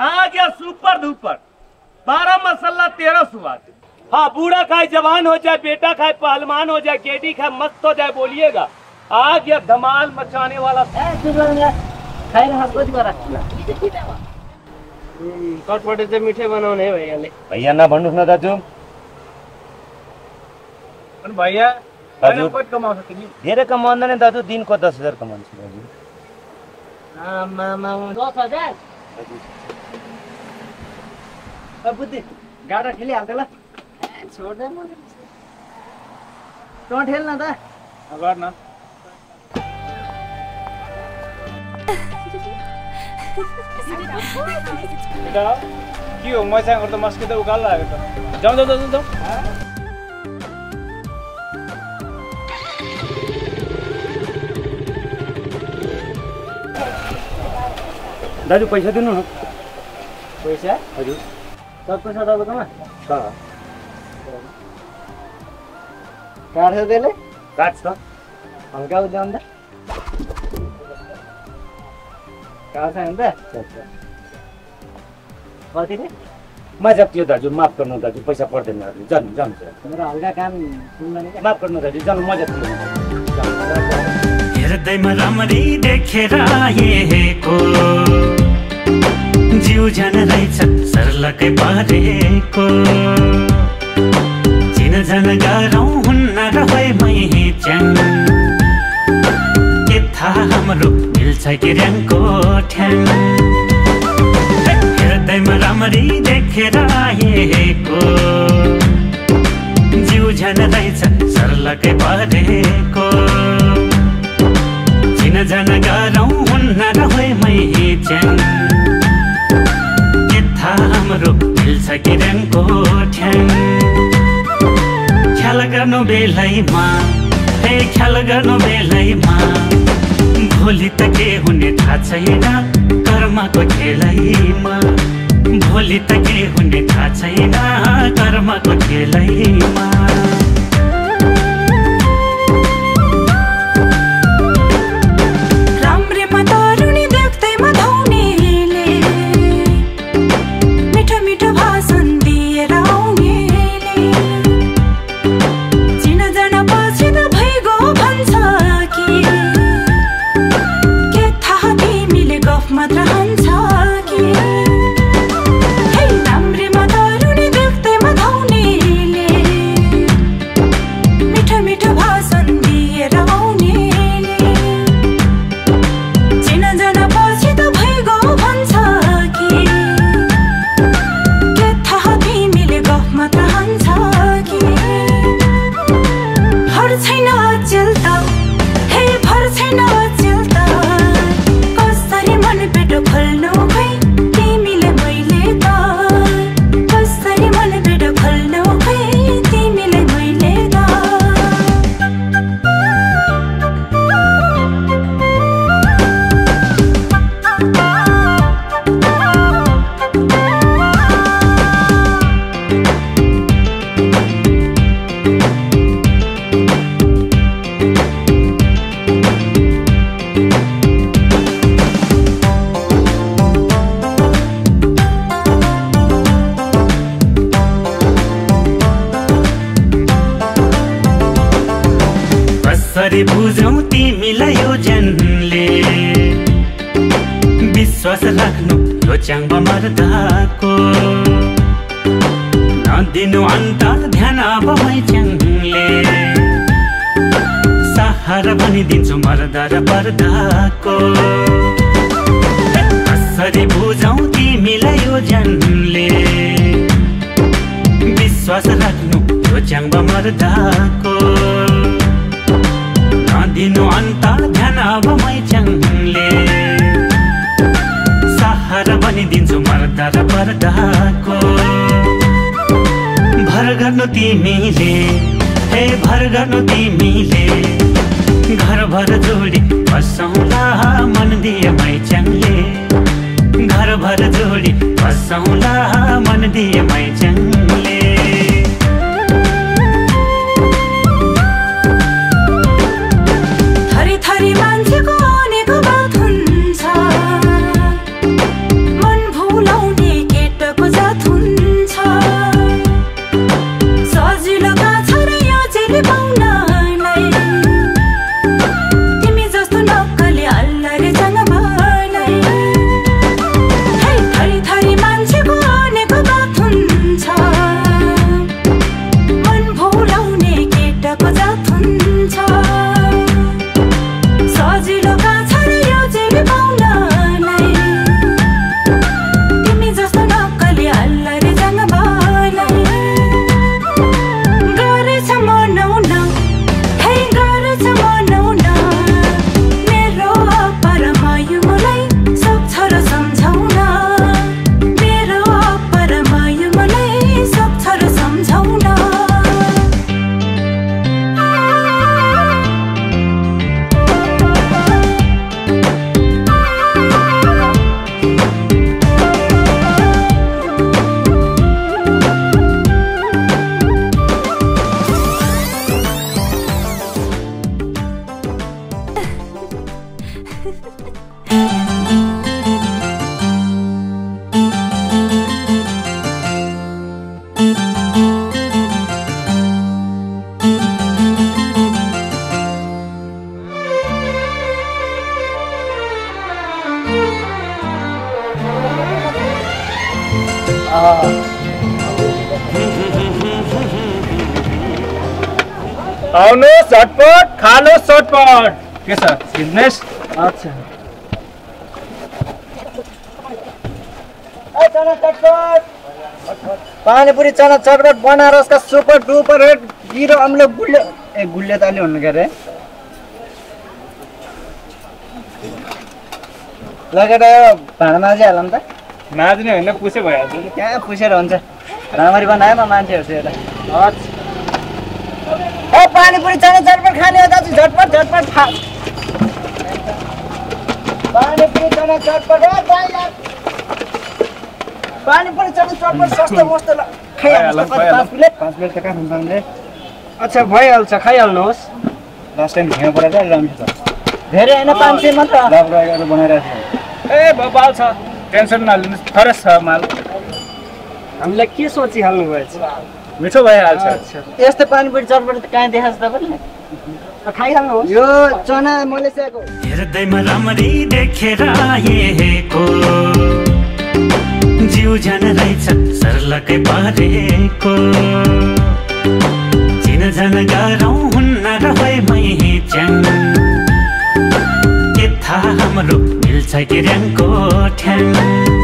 आ गया सुपर धुपर बारह मसाला तेरह स्वाद। हाँ बूढ़ा खाए जवान हो जाए बेटा खाए पहलवान हो जाए केडी खाए मस्त हो जाए बोलिएगा। आ गया धमाल मचाने वाला। कटपटे चाहिँ मिठै बनाउने है भैयाले भैया ना भन्नुहोस् न दाजु। भैया हजुर कति कमाउँछ तिमी धेरै कमाउँदैन दाजु दिनको दस हज़ार कमाउँछु दाजु। दस हज़ार? बुद्धि गाडा खेलिहाल्छ ल छोड्दै म तँ ठेल न त। गर न के हो मैसँग त मस्किँदै त उकालो लाग्यो त जाउँ जाउँ जाउँ जाउँ दाजु पैसा दिनु न। पैसा? हजुर। सब पैसा तपाईँकोमा छ काट्छ त्यसले काट्छ हल्का त काट्छ नि त कति रे? मजाक थियो दाजु माफ गर्नु दाजु पैसा पर्दैन दाजु। जानु जानु। मेरो हल्का काम माफ गर्नु दाजु जानु मजाक थियो हेर्दैमा राम्ररी देखेर सर्लकै पारेको चिन जान गाह्रो हुन्न रहैमै च्याङ के थाहा हाम्रो मिल्छ कि ऱ्याङको ठ्याङ मिल्छ कि ऱ्याङको ठ्याङ। ख्याल गर्नु बेलैमा हे ख्याल गर्नु बेलैमा। भोलि त के हुने थाहा छैन कर्मको खेलैमा। भोलि त के हुने थाहा छैन कर्मको खेलैमा। च्याङ्बा मर्दाको। नदिनु अन्त ध्यान अब मै च्याङले सहारा भनिदिन्छु मर्दा र पर्दाको। कसरी बुझौ तिमीलाई यो जनले विश्वास राख्नु यो च्याङ्बा मर्दाको। नदिनु अन्त ध्यान अब मै बनिदिन्छु मर्दा र पर्दाको। भर गर्नु तिमीले हे भर गर्नु तिमीले। घर भर जोडी बसौँला मन दिए मै च्याङले घर भर जोडी बसौँला के बिज़नेस अच्छा। पानीपुरी चना चटपट बनारसका सुपर डुपर रेट जिरो अम्लो गुलियो ए गुलियो त अलि हुनु के अरे लगेर भाँडामा चाहिँ हालौँ त नाच्ने होइन पुसै भइहाल्छ। कहाँ पुसेर हुन्छ? राम्ररी बनायो म मान्छेहरू चाहिँ एउटा। ए पानीपुरी चना चटपट खाने हो दाजु झटपट झटपट खा। पानीपुरी चना चटपट ए दाइ पानीपुरी चना चटपट सस्तो मस्तो ल खाइहाल्नु भइहाल्छ, पाँच प्लेट। पाँच प्लेट त कहाँ खान्छ हामीले अच्छा भइहाल्छ खाइहाल्नुहोस्। लास्ट टाइम खानु परेको अलि राम्रो छ। धेरै होइन पाँच सय मात्र। बनाइरहेको छ। ए छ। टेन्सन नलिनुहोस् फ्रेस छ माल। हामीलाई के सोचिहाल्नु भएछ? मिठो भइहाल्छ। यस्तो पानीपुरी चटपट त कहाँ देखाएको छ तपाईँले? खाइहाल्नुहोस् यो चना मलेसियाको। हेर्दैमा राम्ररी देखेर हेको जिउ झन रहेछ सर्लकै परेको चिन झन गरौँ के थाहा हाम्रो मिल्छ कि र्याङको ठ्याङ